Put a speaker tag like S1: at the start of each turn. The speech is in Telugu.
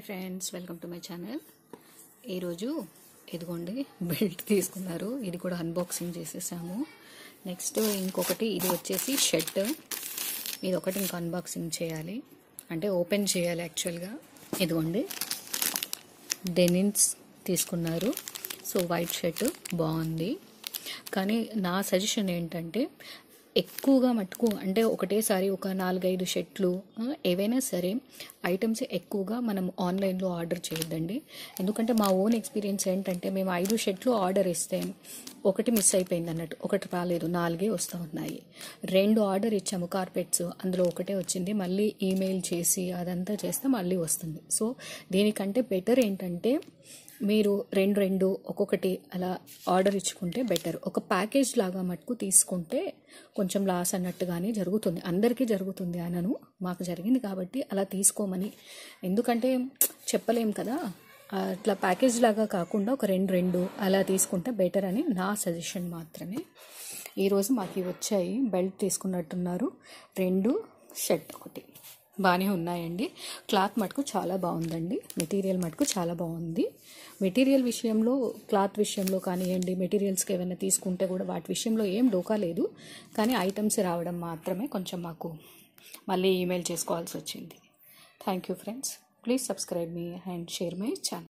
S1: Hi friends welcome to my channel ఈరోజు ఇదిగోండి బెల్ట్ తీసుకున్నారు. ఇది కూడా అన్బాక్సింగ్ చేసేసాము. నెక్స్ట్ ఇంకొకటి ఇది వచ్చేసి షర్ట్ ఇది ఒకటి ఇంకా అన్బాక్సింగ్ చేయాలి. అంటే ఓపెన్ చేయాలి యాక్చువల్గా ఇదిగోండి డెనిన్స్ తీసుకున్నారు. సో వైట్ షర్ట్ బాగుంది. కానీ నా సజెషన్ ఏంటంటే ఎక్కువగా మటుకు అంటే ఒకటేసారి ఒక నాలుగైదు షర్ట్లు ఏవైనా సరే ఐటమ్స్ ఎక్కువగా మనం ఆన్లైన్లో ఆర్డర్ చేయొద్దండి. ఎందుకంటే మా ఓన్ ఎక్స్పీరియన్స్ ఏంటంటే మేము ఐదు షర్ట్లు ఆర్డర్ ఇస్తే ఒకటి మిస్ అయిపోయింది అన్నట్టు ఒకటి రాలేదు నాలుగే వస్తూ ఉన్నాయి. రెండు ఆర్డర్ ఇచ్చాము కార్పెట్స్ అందులో ఒకటే వచ్చింది మళ్ళీ ఈమెయిల్ చేసి అదంతా చేస్తే మళ్ళీ వస్తుంది. సో దీనికంటే బెటర్ ఏంటంటే మీరు రెండు రెండు ఒక్కొక్కటి అలా ఆర్డర్ ఇచ్చుకుంటే బెటర్. ఒక ప్యాకేజ్ లాగా మటుకు తీసుకుంటే కొంచెం లాస్ అన్నట్టుగానే జరుగుతుంది. అందరికీ జరుగుతుంది అనను. మాకు జరిగింది కాబట్టి అలా తీసుకోమని. ఎందుకంటే చెప్పలేం కదా అట్లా ప్యాకేజ్ లాగా కాకుండా ఒక రెండు రెండు అలా తీసుకుంటే బెటర్ అని నా సజెషన్ మాత్రమే. ఈరోజు మాకు వచ్చాయి. బెల్ట్ తీసుకున్నట్టున్నారు. రెండు షర్ట్ ఒకటి. బాగానే ఉన్నాయండి. క్లాత్ మటుకు చాలా బాగుందండి. మెటీరియల్ మటుకు చాలా బాగుంది. మెటీరియల్ విషయంలో క్లాత్ విషయంలో కానివ్వండి మెటీరియల్స్కి ఏమైనా తీసుకుంటే కూడా వాటి విషయంలో ఏం డోకా లేదు. కానీ ఐటమ్స్ రావడం మాత్రమే కొంచెం మాకు మళ్ళీ ఈమెయిల్ చేసుకోవాల్సి వచ్చింది. Thank you friends please subscribe me and share my channel